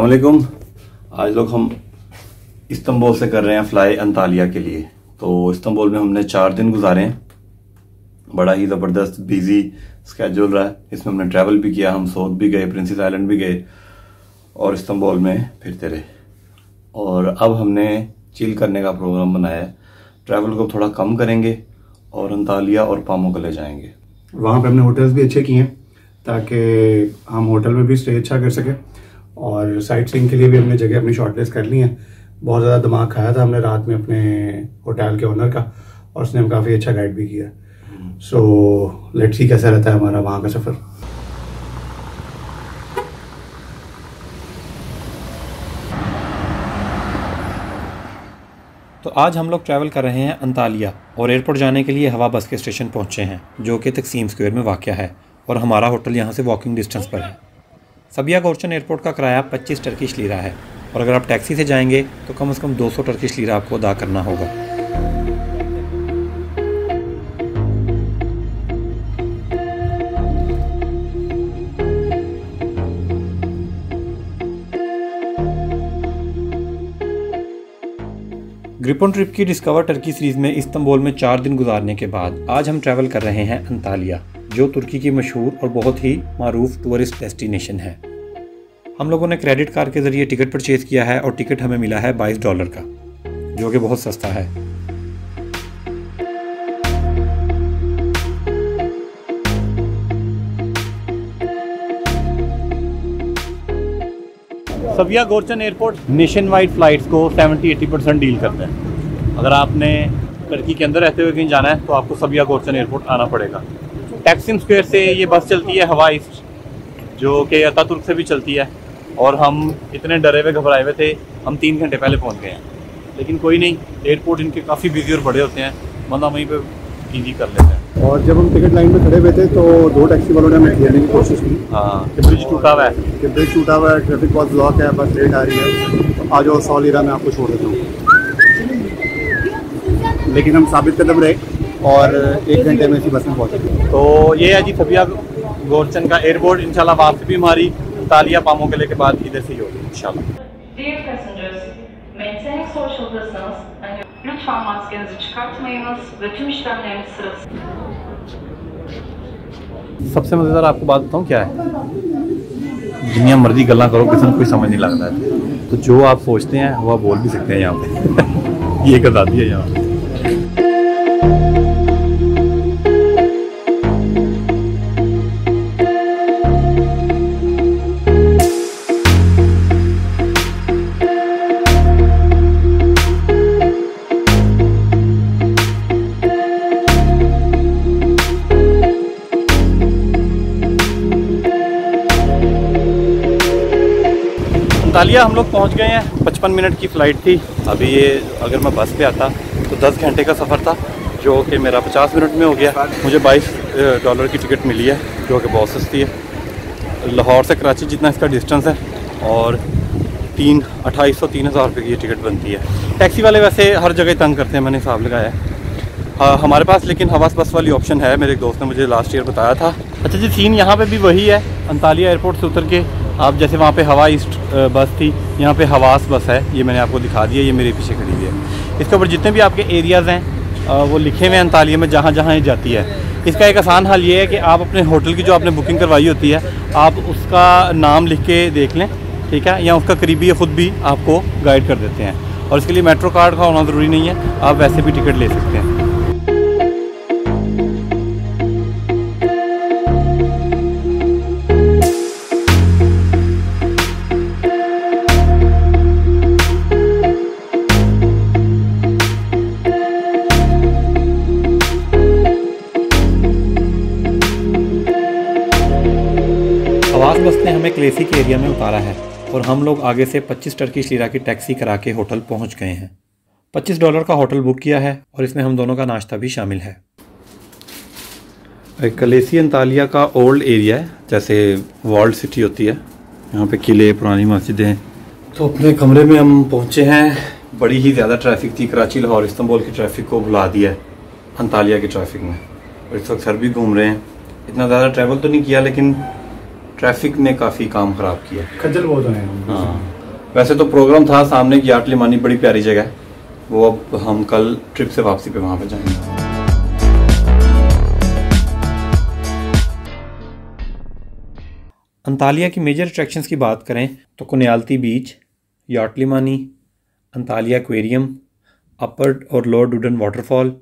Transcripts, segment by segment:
अस्सलाम वालेकुम आज लोग हम इस्तंबुल से कर रहे हैं फ्लाई अंतालिया के लिए। तो इस्तंबुल में हमने चार दिन गुजारे हैं। बड़ा ही ज़बरदस्त बिज़ी स्केड्यूल रहा है। इसमें हमने ट्रैवल भी किया, हम सऊद भी गए प्रिंसेस आइलैंड भी गए और इस्तंबुल में फिरते रहे। और अब हमने चिल करने का प्रोग्राम बनाया है। ट्रैवल को थोड़ा कम करेंगे और अंतालिया और पामो ले जाएँगे। वहाँ पर हमने होटल्स भी अच्छे किए हैं ताकि हम होटल में भी स्टे अच्छा कर सकें। और साइट सीइंग के लिए भी हमने जगह अपनी शॉर्टलिस्ट कर ली है। बहुत ज़्यादा दिमाग खाया था हमने रात में अपने होटल के ओनर का और उसने हम काफ़ी अच्छा गाइड भी किया। सो लेट्स सी कैसा रहता है हमारा वहाँ का सफ़र। तो आज हम लोग ट्रैवल कर रहे हैं अंतालिया और एयरपोर्ट जाने के लिए हवा बस के स्टेशन पहुँचे हैं, जो कि तकसीम स्क्वायर में वाक़ है और हमारा होटल यहाँ से वॉकिंग डिस्टेंस पर है। सबिया गोरचन एयरपोर्ट का किराया 25 टर्किश लीरा है। और अगर आप टैक्सी से जाएँगे तो कम से कम 200 टर्किश लीरा आपको अदा करना होगा। ग्रिपन ट्रिप की डिस्कवर टर्की सीरीज़ में इस्तंबुल में चार दिन गुजारने के बाद आज हम ट्रैवल कर रहे हैं अंतालिया। जो तुर्की की मशहूर और बहुत ही मरूफ टूरिस्ट डेस्टिनेशन है। हम लोगों ने क्रेडिट कार्ड के ज़रिए टिकट परचेज़ किया है और टिकट हमें मिला है बाईस डॉलर का, जो कि बहुत सस्ता है। Sabiha Gokcen airport nationwide flights को 70-80 परसेंट डील करते हैं। अगर आपने टर्की के अंदर रहते हुए कहीं जाना है तो आपको सबिया गोरचन एयरपोर्ट आना पड़ेगा। टैक्सिम स्क्वेयर से ये बस चलती है हवा ईस्ट जो कि अतातुर्क से भी चलती है। और हम इतने डरे हुए घबराए हुए थे हम तीन घंटे पहले पहुँच गए हैं। लेकिन कोई नहीं एयरपोर्ट इनके काफ़ी बिज़ी और बड़े होते हैं बंदा वहीं पर ईजी कर लेते हैं। और जब हम टिकट लाइन में खड़े हुए थे तो दो टैक्सी वालों ने हमें घेरने की कोशिश की। हाँ। कि ब्रिज टूटा हुआ है। कि ब्रिज टूटा हुआ है ट्रैफ़िक बहुत ब्लॉक है बस लेट आ रही है। तो आ जाओ सौ लीरा मैं आपको छोड़ देता हूँ। लेकिन हम साबित कदम रहे और एक घंटे में इसी बस में पहुँचे तो ये है जी सबिया गोरचन का एयरपोर्ट इंशाल्लाह वापसी भी हमारी तालिया पामों के लेके बाद इधर से ही होगी इंशाल्लाह। Dear passengers, maintain social distance and lütfen maskenizi çıkartmayınız ve tüm işlemleriniz sırasında सबसे मज़ेदार आपको बात बताऊँ क्या है? जिन्नी मर्ज़ी गल्ला करो किसी को कोई समझ नहीं लगता है। तो जो आप सोचते हैं वो आप बोल भी सकते हैं यहाँ पे। ये एक आज़ादी है यहाँ पे। अंतालिया हम लोग पहुँच गए हैं। पचपन मिनट की फ़्लाइट थी। अभी ये, अगर मैं बस पे आता तो 10 घंटे का सफ़र था, जो कि मेरा 50 मिनट में हो गया। मुझे 22 डॉलर की टिकट मिली है, जो कि बहुत सस्ती है। लाहौर से कराची जितना इसका डिस्टेंस है, और तीन, अट्ठाईस सौ तीन हज़ार रुपये की टिकट बनती है। टैक्सी वाले वैसे हर जगह तंग करते हैं, मैंने हिसाब लगाया हाँ। हमारे पास लेकिन हवास बस वाली ऑप्शन है, मेरे एक दोस्त ने मुझे लास्ट ईयर बताया था। अच्छा जी सीन यहाँ पे भी वही है, अंतालिया एयरपोर्ट से उतर के। आप जैसे वहाँ पे हवा ईस्ट बस थी, यहाँ पे हवास बस है, ये मैंने आपको दिखा दिया ये मेरे पीछे खड़ी है। इसके ऊपर जितने भी आपके एरियाज़ हैं वो लिखे हुए हैं अंतालिया में, जहाँ जहाँ ये जाती है। इसका एक आसान हल ये है कि आप अपने होटल की जो आपने बुकिंग करवाई होती है, आप उसका नाम लिख के देख लें, ठीक है? या उसका करीबी ख़ुद भी आपको गाइड कर देते हैं। और इसके लिए मेट्रो कार्ड का होना ज़रूरी नहीं है, आप वैसे भी टिकट ले सकते हैं। क्लेसी के एरिया में उतारा है और हम लोग आगे से 25 टर्किश लीरा की टैक्सी करा के होटल पहुँच गए हैं। 25 डॉलर का होटल बुक किया है और इसमें हम दोनों का नाश्ता भी शामिल है। कलेसी अंतालिया का ओल्ड एरिया है, जैसे वर्ल्ड सिटी होती है। यहाँ पे किले, पुरानी मस्जिदें तो अपने कमरे में हम पहुँचे हैं। बड़ी ही ज़्यादा ट्रैफ़िक थी कराची, लाहौर, इस्तांबुल की ट्रैफ़िक को बुला दिया अंतालिया की ट्रैफ़िक में। और इस वक्त सर भी घूम रहे हैं। इतना ज़्यादा ट्रैवल तो नहीं किया, लेकिन ट्रैफ़िक ने काफ़ी काम ख़राब किया। खज्जल बहुत हम हाँ। वैसे तो प्रोग्राम था सामने की आट लिमानी बड़ी प्यारी जगह। है वो अब हम कल ट्रिप से वापसी पे वहाँ पे जाएँगे। अंतालिया की मेजर अट्रैक्शंस की बात करें तो कुनियालती बीच याटलीमानी अंतालिया एक्वेरियम अपर और lower Duden waterfall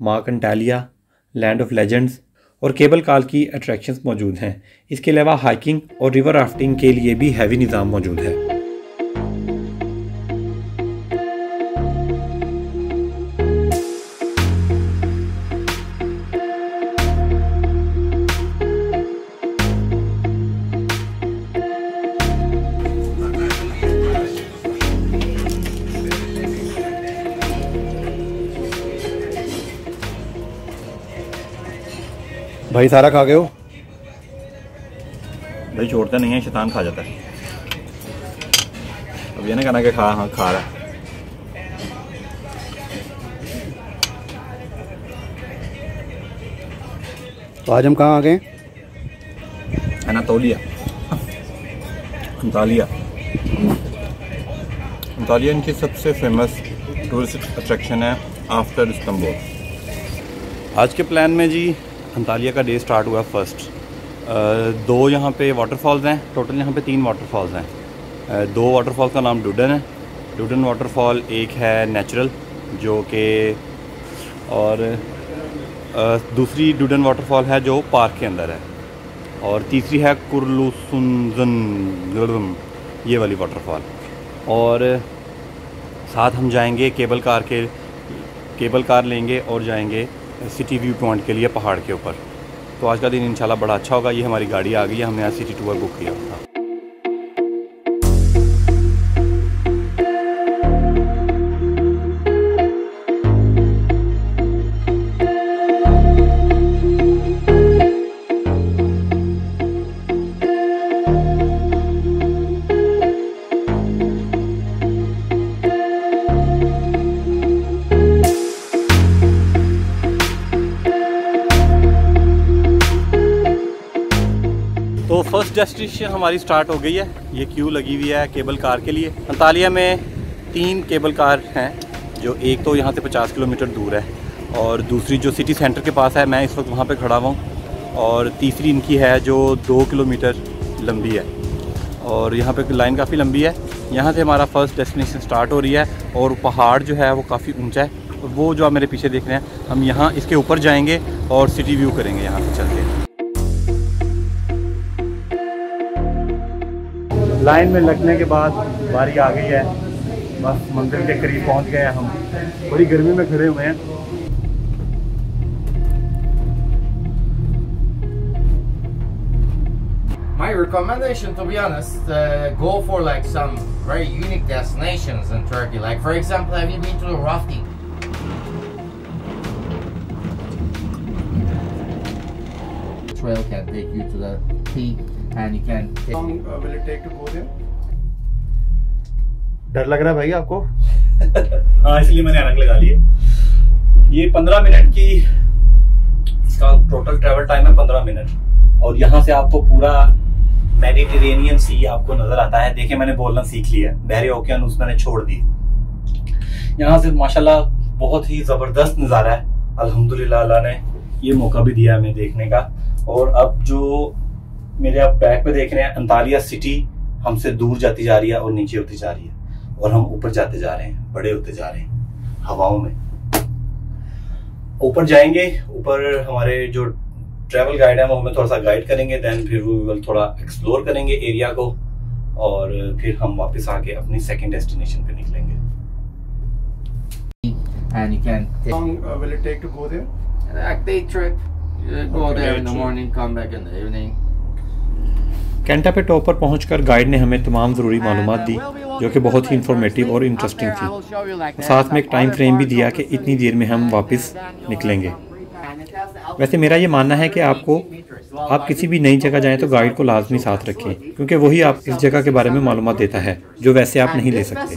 Mark Antalya land of legends और केबल काल की अट्रैक्शंस मौजूद हैं। इसके अलावा हाइकिंग और रिवर राफ्टिंग के लिए भी हैवी निज़ाम मौजूद है। भाई सारा खा गए हो? भाई छोड़ते नहीं है शैतान खा जाता है। अब ये ना कहना कि खा हाँ खा रहा है। तो आज हम कहाँ आ गए? अनातोलिया अंतालिया अंतालिया इनकी सबसे फ़ेमस टूरिस्ट अट्रैक्शन है आफ्टर इस्तंबुल आज के प्लान में जी अंतालिया का डे स्टार्ट हुआ फ़र्स्ट दो यहाँ पे वाटरफॉल्स हैं. टोटल यहाँ पे तीन वाटरफॉल्स हैं. दो वाटरफॉल्स का नाम डुडन है. डुडन वाटरफॉल एक है नेचुरल जो कि, और दूसरी डुडन वाटरफॉल है जो पार्क के अंदर है. और तीसरी है कुरलुसुनजन ये वाली वाटरफॉल और साथ हम जाएँगे केबल कार के केबल कार लेंगे और जाएँगे सिटी व्यू पॉइंट के लिए पहाड़ के ऊपर। तो आज का दिन इंशाल्लाह बड़ा अच्छा होगा। ये हमारी गाड़ी आ गई है। हमने यहाँ सिटी टूर बुक किया। था डेस्टिनेशन हमारी स्टार्ट हो गई है। ये क्यू लगी हुई है केबल कार के लिए। अंतालिया में तीन केबल कार हैं, जो एक तो यहाँ से 50 किलोमीटर दूर है और दूसरी जो सिटी सेंटर के पास है, मैं इस वक्त वहाँ पे खड़ा हुआ और तीसरी इनकी है जो दो किलोमीटर लंबी है। और यहाँ पे लाइन काफ़ी लंबी है। यहाँ से हमारा फ़र्स्ट डेस्टिनेशन स्टार्ट हो रही है और पहाड़ जो है वो काफ़ी ऊँचा है। वो जो आप मेरे पीछे देख रहे हैं, हम यहाँ इसके ऊपर जाएँगे और सिटी व्यू करेंगे यहाँ से चल लाइन में लगने के बाद बारी आ गई है बस मंदिर के करीब पहुंच गए हैं हम बड़ी गर्मी में खड़े हुए हैं My recommendation, to be honest, uh, go for like some very unique destinations in Turkey. Like, for example, have you been to the rafting? Trail can take you to the peak, and you can. Take to go there? डर लग रहा है भाई आपको? हाँ इसलिए मैंने अलग लगा लिए। ये पंद्रह मिनट की इसका टोटल ट्रेवल टाइम है पंद्रह मिनट। और यहाँ से आपको पूरा मेडिटेरेनियन सी आपको नज़र आता है। देखिए मैंने बोलना सीख लिया बहरे ओकेनस मैंने छोड़ दी यहाँ से माशाल्लाह बहुत ही ज़बरदस्त नज़ारा है। अल्हम्दुलिल्लाह अल्लाह ने ये मौका भी दिया हमें देखने का। और अब जो मेरे आप बैक पे देख रहे हैं अंतालिया सिटी हमसे दूर जाती जा रही है और नीचे होती जा रही है और हम ऊपर जाते जा रहे हैं बड़े होते जा रहे हैं हवाओं में ऊपर जाएँगे ऊपर हमारे जो ट्रैवल गाइड है वो हमें थोड़ा सा गाइड करेंगे देन फिर वो थोड़ा एक्सप्लोर करेंगे एरिया को और फिर हम वापस आके अपनी सेकेंड डेस्टिनेशन पे निकलेंगे and you can take long uh, will it take to go there a day trip. You go Okay, there in the trip. morning, come back in the evening. कैंटा पे टॉप पर पहुंचकर guide ने हमें तमाम ज़रूरी मालूम दी, जो कि बहुत ही इंफॉर्मेटिव और इंटरेस्टिंग थी। साथ में एक टाइम फ्रेम भी दिया कि इतनी देर में हम वापस निकलेंगे। वैसे मेरा ये मानना है कि आपको, आप किसी भी नई जगह जाएँ तो गाइड को लाजमी साथ रखें, क्योंकि वही आप इस जगह के बारे में मालूम देता है, जो वैसे आप नहीं ले सकते।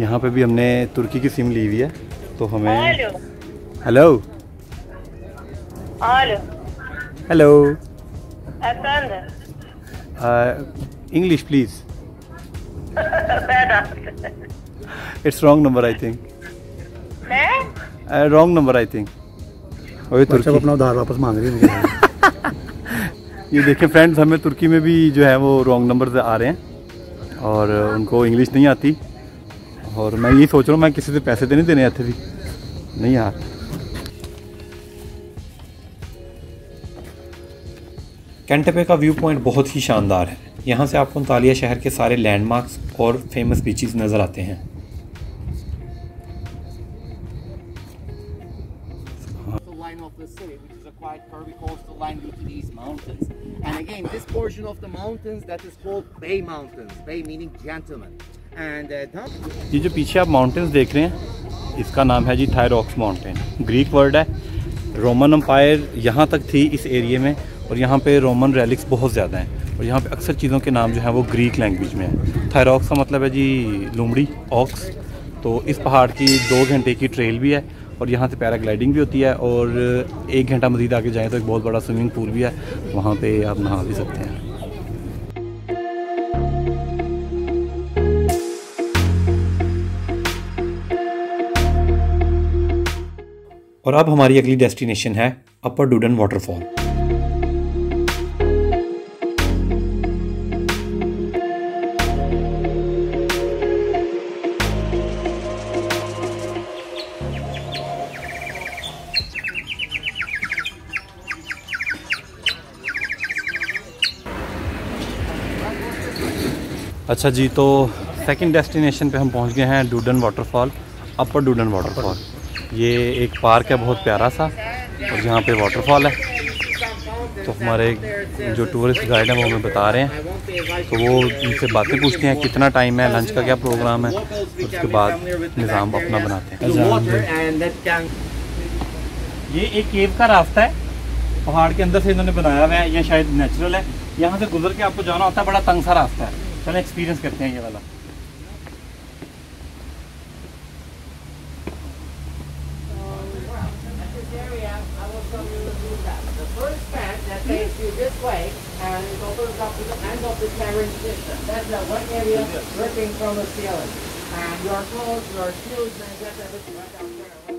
यहाँ पे भी हमने तुर्की की सिम ली हुई है तो हमें hello. Hello. English please it's wrong number I think wrong number I think वही तुर्की। अपना उधार वापस मांग रही है ये देखें फ्रेंड्स हमें तुर्की में भी जो है वो रॉन्ग नंबर आ रहे हैं और उनको इंग्लिश नहीं आती। और मैं यही सोच रहा हूँ मैं किसी से पैसे तो नहीं देने इतने भी। नहीं यार। कैंटपे का व्यू पॉइंट बहुत ही शानदार है। यहाँ से आपको तालिया शहर के सारे लैंडमार्क्स और फ़ेमस बीचेस नज़र आते हैं। Uh, ये जो पीछे आप माउंटेन्स देख रहे हैं इसका नाम है जी थायरॉक्स माउंटेन ग्रीक वर्ड है। रोमन अम्पायर यहाँ तक थी इस एरिया में और यहाँ पे रोमन रेलिक्स बहुत ज़्यादा हैं। और यहाँ पे अक्सर चीज़ों के नाम जो हैं वो ग्रीक लैंग्वेज में है। थायरॉक्स का मतलब है जी लुमड़ी ऑक्स तो इस पहाड़ की दो घंटे की ट्रेल भी है और यहाँ से पैराग्लाइडिंग भी होती है और एक घंटा मजीद आगे जाएँ तो एक बहुत बड़ा स्विमिंग पूल भी है। वहाँ पर आप नहा भी सकते हैं। और अब हमारी अगली डेस्टिनेशन है अपर डूडन वाटरफॉल अच्छा जी तो सेकंड डेस्टिनेशन पे हम पहुँच गए हैं Duden waterfall upper Duden waterfall ये एक पार्क है बहुत प्यारा सा और यहाँ पे वाटरफॉल है। तो हमारे जो टूरिस्ट गाइड हैं वो हमें बता रहे हैं। तो वो उनसे बातें पूछते हैं कितना टाइम है लंच का क्या प्रोग्राम है और उसके बाद निज़ाम अपना बनाते हैं। ये एक केव का रास्ता है। पहाड़ के अंदर से इन्होंने बनाया हुआ है ये शायद नेचुरल है। यहाँ से गुजर के आपको जाना होता है बड़ा तंग सा रास्ता है। चलो एक्सपीरियंस करते हैं ये वाला। The one area dripping from the ceiling. And your clothes, your shoes, and that's everything right down there.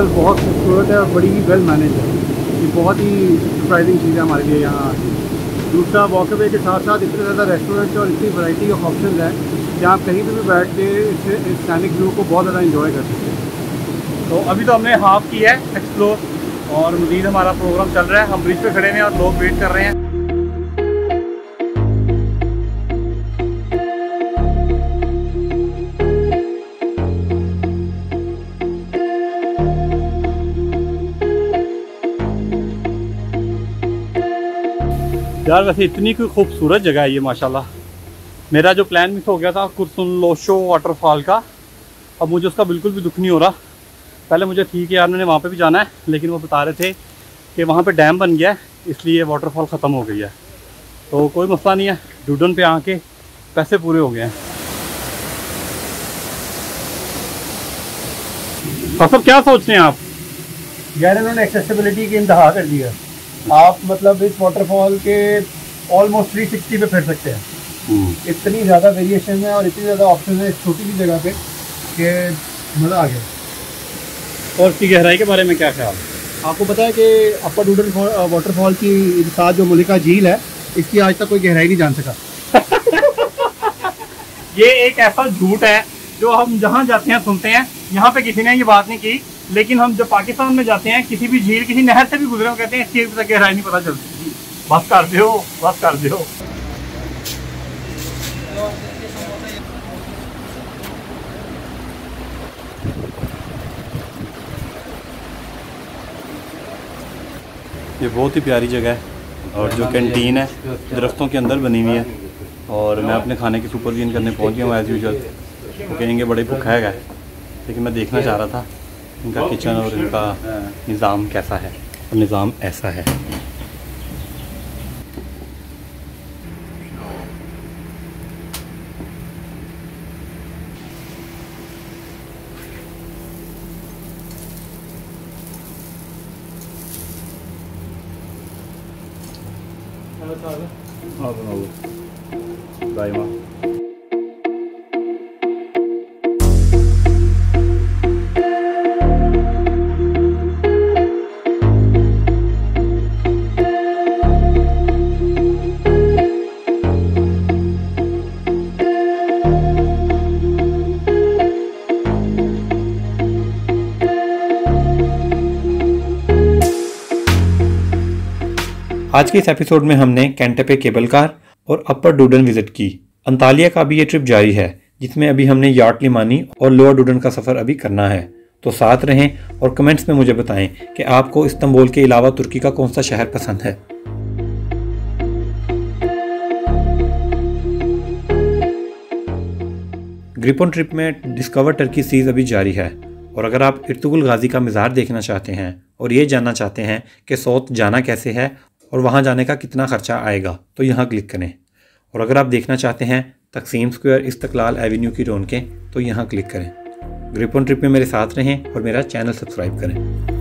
Itself बहुत खूबसूरत है और बड़ी ही वेल मैनेज है। ये बहुत ही सरप्राइजिंग चीज़ है हमारे लिए यहाँ दूसरा वॉकअवे के साथ साथ इतने ज़्यादा रेस्टोरेंट्स और इतनी वैरायटी ऑफ़ ऑप्शन है, कि आप कहीं पर भी बैठ के इस सैनिक व्यू को बहुत ज़्यादा इंजॉय कर सकते हैं। तो अभी तो हमने हाफ़ की है एक्सप्लोर और मजीद हमारा प्रोग्राम चल रहा है। हम ब्रिज पे खड़े हैं और लोग वेट कर रहे हैं। यार, वैसे इतनी कोई खूबसूरत जगह है ये, माशाल्लाह। मेरा जो प्लान मिस हो गया था कुरसुन लोशो वाटरफॉल का, अब मुझे उसका बिल्कुल भी दुख नहीं हो रहा। पहले मुझे ठीक है यार, मैंने वहाँ पे भी जाना है, लेकिन वो बता रहे थे कि वहाँ पे डैम बन गया है, इसलिए वाटरफॉल ख़त्म हो गई है। तो कोई मसला नहीं है डूडन पे आके पैसे पूरे हो गए हैं। तो सब क्या सोच रहे हैं आप? यार, इन्होंने एक्सेसिबिलिटी की इंतहा कर दिया आप मतलब इस वाटरफॉल के ऑलमोस्ट 360 पे फिर सकते हैं। इतनी ज़्यादा वेरिएशन है और इतनी ज़्यादा ऑप्शन है इस छोटी सी जगह पे कि मज़ा आ गया। और इसकी गहराई के बारे में क्या ख्याल? आपको पता है कि अपर डूडन वाटरफॉल की साथ जो मलिका झील है इसकी आज तक कोई गहराई नहीं जान सका। ये एक ऐसा झूठ है जो हम जहाँ जाते हैं सुनते हैं यहाँ पे किसी ने ये बात नहीं की लेकिन हम जब पाकिस्तान में जाते हैं, किसी भी झील, किसी नहर से भी गुजरे कहते हैं, इसकी तक गहराई नहीं पता चलती। बस कर दो बस कर दो ये बहुत ही प्यारी जगह है और जो कैंटीन है, दरख्तों के अंदर बनी हुई है। और मैं अपने खाने की सुपरवीन करने पहुँच गया हूँ एज़ यूजल तो कहेंगे, बड़े भूखा है लेकिन मैं देखना चाह रहा था। इनका किचन और इनका निज़ाम कैसा है? निज़ाम ऐसा है हाँ। आज के इस एपिसोड में हमने कैंटपे केबल कार और अपर डूडन विज़िट की। अंतालिया का भी ये ट्रिप जारी है, जिसमें अभी हमने यार्ट लिमानी और लोअर डूडन का सफ़र अभी करना है। तो साथ रहें और कमेंट्स में मुझे बताएँ कि आपको इस्तंबुल के अलावा तुर्की का कौन सा शहर पसंद है। ग्रिपोन ट्रिप में डिस्कवर टर्की सीज अभी जारी है और अगर आप इर्तुगुल गाजी का मिज़ार देखना चाहते हैं और ये जानना चाहते हैं कि सौत जाना कैसे है और वहाँ जाने का कितना खर्चा आएगा? तो यहाँ क्लिक करें। और अगर आप देखना चाहते हैं तकसीम स्क्वायर इस्तकलाल एवेन्यू की रौनकें तो यहाँ क्लिक करें। ग्रिप ऑन ट्रिप में मेरे साथ रहें और मेरा चैनल सब्सक्राइब करें।